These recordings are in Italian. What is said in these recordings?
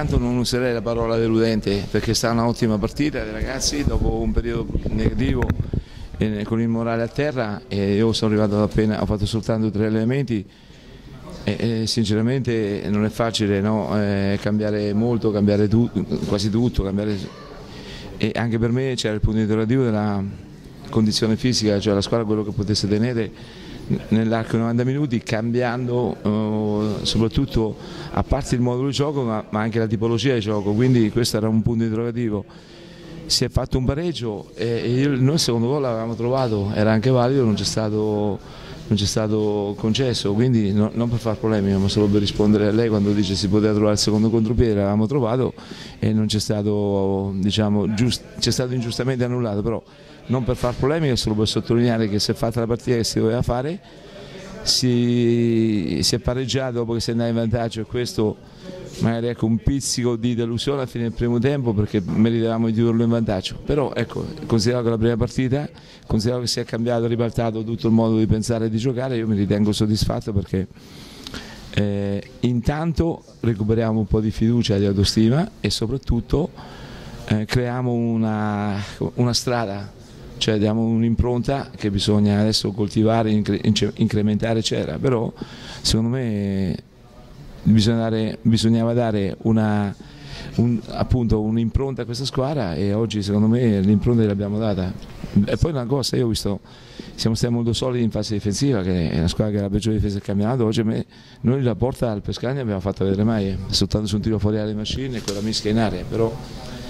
intanto non userei la parola deludente perché sta un'ottima partita dei ragazzi dopo un periodo negativo eh, con il morale a terra e io sono arrivato appena, ho fatto soltanto tre allenamenti e, e sinceramente non è facile no? eh, cambiare molto, cambiare tu, quasi tutto, cambiare... e anche per me c'era il punto interrogativo della condizione fisica, cioè la squadra quello che potesse tenere nell'arco di 90 minuti cambiando eh, soprattutto a parte il modulo di gioco ma, ma, anche la tipologia di gioco, quindi questo era un punto interrogativo. Si è fatto un pareggio e io, noi il secondo gol l'avevamo trovato, era anche valido, non c'è stato, stato, concesso, quindi no, non per far problemi ma solo per rispondere a lei quando dice si poteva trovare il secondo contropiede, l'avevamo trovato e non c'è stato, diciamo, stato ingiustamente annullato, però non per far polemica, solo per sottolineare che si è fatta la partita che si doveva fare, si, si è pareggiato dopo che si è andato in vantaggio e questo magari ecco, un pizzico di delusione a fine del primo tempo perché meritavamo di chiuderlo in vantaggio, però ecco, considerato che la prima partita, considerato che si è cambiato, ribaltato tutto il modo di pensare e di giocare, io mi ritengo soddisfatto perché eh, intanto recuperiamo un po' di fiducia e di autostima e soprattutto eh, creiamo una, una strada cioè diamo un'impronta che bisogna adesso coltivare, incrementare eccetera, però secondo me dare, bisognava dare una, un, un'impronta a questa squadra e oggi secondo me l'impronta l'abbiamo data. E poi una cosa, io ho visto, siamo stati molto solidi in fase difensiva, che è la squadra che è la peggiore difesa del campionato, oggi me, noi la porta al Pescagna abbiamo fatto vedere mai, soltanto su un tiro fuori alle macchine e quella mischia in aria, però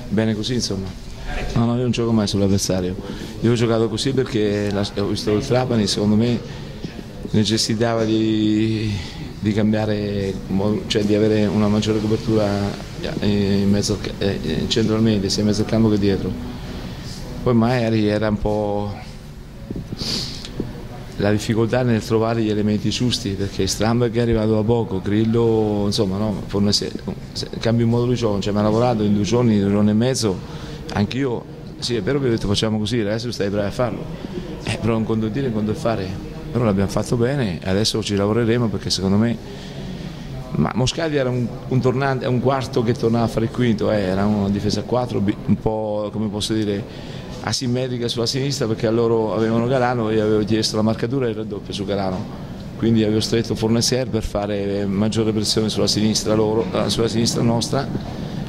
bene così insomma. No, no, io non gioco mai sull'avversario. Io ho giocato così perché ho visto il Trapani, secondo me necessitava di, di cambiare, cioè di avere una maggiore copertura in mezzo, eh, centralmente, sia in mezzo al campo che dietro. Poi magari era un po' la difficoltà nel trovare gli elementi giusti perché Stramberg è arrivato da poco, Grillo, insomma, no, cambi un modo di gioco, cioè, mi ha lavorato in due giorni, due giorni e mezzo anch'io, sì è vero che ho detto facciamo così, adesso stai bravi a farlo, eh, però un conto dire e un conto fare, però l'abbiamo fatto bene e adesso ci lavoreremo perché secondo me ma Moscati era un, un, tornante, un quarto che tornava a fare il quinto, eh, era una difesa a 4, un po' come posso dire asimmetrica sulla sinistra perché a loro avevano Galano e io avevo chiesto la marcatura e il raddoppio su Galano. Quindi avevo stretto Fornesier per fare maggiore pressione sulla sinistra, loro, eh, sulla sinistra nostra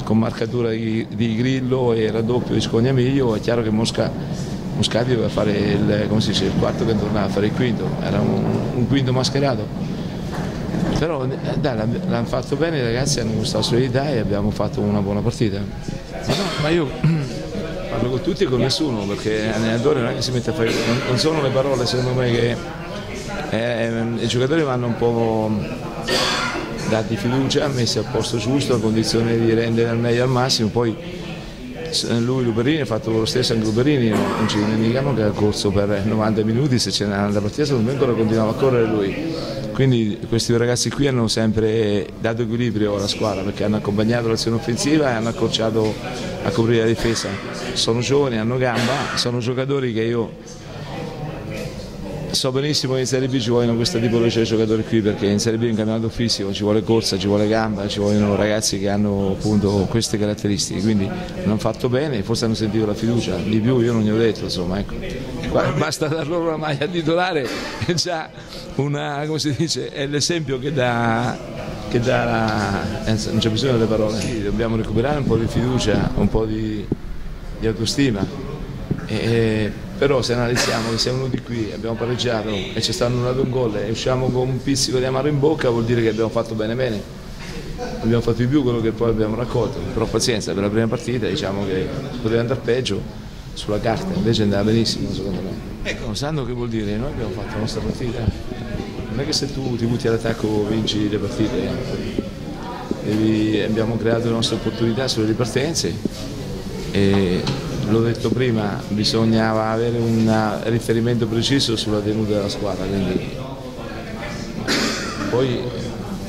con marcatura di, di Grillo e raddoppio di Scognamiglio, è chiaro che Mosca, Moscati doveva fare il, dice, il, quarto che tornava a fare il quinto, era un, un quinto mascherato. Però eh, l'hanno fatto bene, i ragazzi hanno mostrato solidità e abbiamo fatto una buona partita. Ma, no, ma io parlo con tutti e con nessuno, perché l'allenatore non è che si mette a fare. Non, non sono le parole secondo me che eh, i giocatori vanno un po' dati fiducia, messi al posto giusto, a condizione di rendere al meglio al massimo, poi lui Luperini ha fatto lo stesso anche Luperini, non ci dimentichiamo che ha corso per 90 minuti, se c'è una partita secondo me ancora continuava a correre lui. Quindi questi ragazzi qui hanno sempre dato equilibrio alla squadra perché hanno accompagnato l'azione offensiva e hanno accorciato a coprire la difesa. Sono giovani, hanno gamba, sono giocatori che io so benissimo che in Serie B ci vogliono questa tipologia di giocatori qui perché in Serie B in campionato fisico ci vuole corsa, ci vuole gamba, ci vogliono ragazzi che hanno appunto queste caratteristiche, quindi hanno fatto bene, forse hanno sentito la fiducia, di più io non gli ho detto, insomma, ecco. basta dar loro la maglia titolare è già una, come si dice, è l'esempio che dà, che dà eh, non c'è bisogno delle parole, sì, dobbiamo recuperare un po' di fiducia, un po' di, di autostima. E, però se analizziamo che siamo venuti qui, abbiamo pareggiato e ci sta annullato un gol e usciamo con un pizzico di amaro in bocca vuol dire che abbiamo fatto bene bene. Abbiamo fatto di più quello che poi abbiamo raccolto. Però pazienza per la prima partita diciamo che poteva andare peggio sulla carta invece andava benissimo secondo me. Ecco sanno che vuol dire noi abbiamo fatto la nostra partita. Non è che se tu ti butti all'attacco vinci le partite Devi, abbiamo creato le nostre opportunità sulle ripartenze e l'ho detto prima, bisognava avere un riferimento preciso sulla tenuta della squadra, quindi poi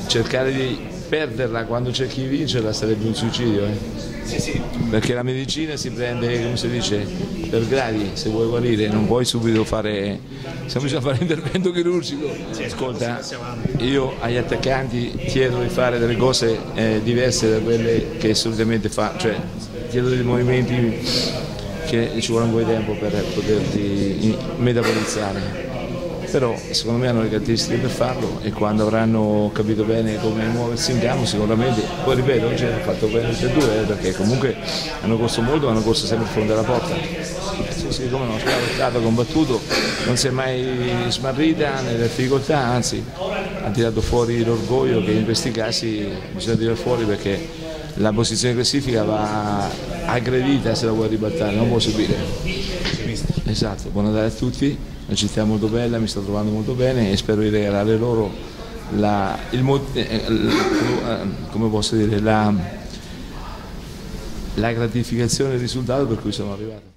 cercare di perderla quando c'è chi vincerla sarebbe un suicidio. Eh? Sì, sì. Perché la medicina si prende, come si dice, per gradi, se vuoi guarire non puoi subito fare, se bisogna fare intervento chirurgico. Ascolta, io agli attaccanti chiedo di fare delle cose eh, diverse da quelle che solitamente fa, cioè chiedo dei movimenti che ci vuole un po' di tempo per poterli metabolizzare però secondo me hanno le caratteristiche per farlo e quando avranno capito bene come muoversi in campo sicuramente, poi ripeto, oggi hanno fatto bene tutte e due eh, perché comunque hanno corso molto ma hanno corso sempre in fronte alla porta. Sì, sì, come no, spaventato, combattuto, non si è mai smarrita nelle difficoltà, anzi ha tirato fuori l'orgoglio che in questi casi bisogna tirare fuori perché la posizione classifica va aggredita se la vuoi ribaltare, non può subire. Esatto, buon Natale a tutti una città molto bella, mi sto trovando molto bene e spero di regalare loro la, il, eh, eh, posso dire, la, la gratificazione del risultato per cui sono arrivato.